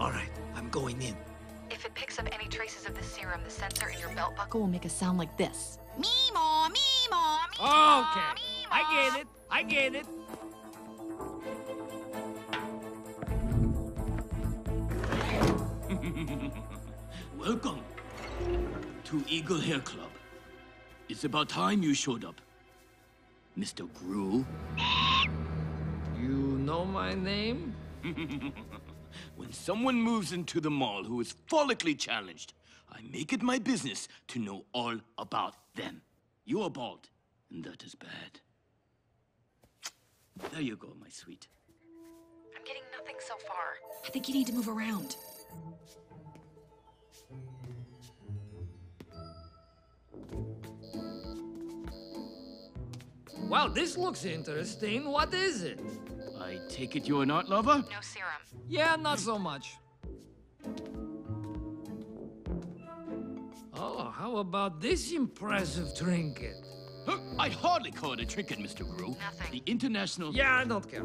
All right, I'm going in. If it picks up any traces of the serum, the sensor in your belt buckle will make a sound like this. Meemaw, meemaw, meemaw. Okay, I get it. I get it. Welcome to Eagle Hair Club. It's about time you showed up, Mr. Gru. You know my name? when someone moves into the mall who is follically challenged, I make it my business to know all about them. You are bald, and that is bad. There you go, my sweet. I'm getting nothing so far. I think you need to move around. Well, this looks interesting. What is it? I take it you're an art lover? No serum. Yeah, not so much. Oh, how about this impressive trinket? I'd hardly call it a trinket, Mr. Gru. Nothing. The international... Yeah, I don't care.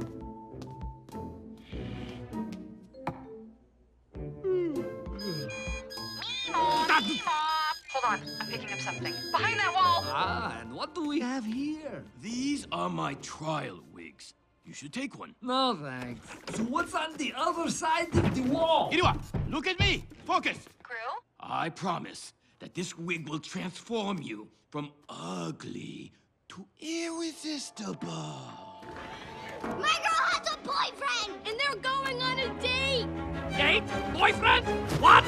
Hold on, I'm picking up something. Behind that wall! Ah, and what do we have here? These are my trial wigs. You should take one. No, thanks. So what's on the other side of the wall? Irua, look at me. Focus. Gru? I promise that this wig will transform you from ugly to irresistible. My girl has a boyfriend, and they're going on a date. Date? Boyfriend? What?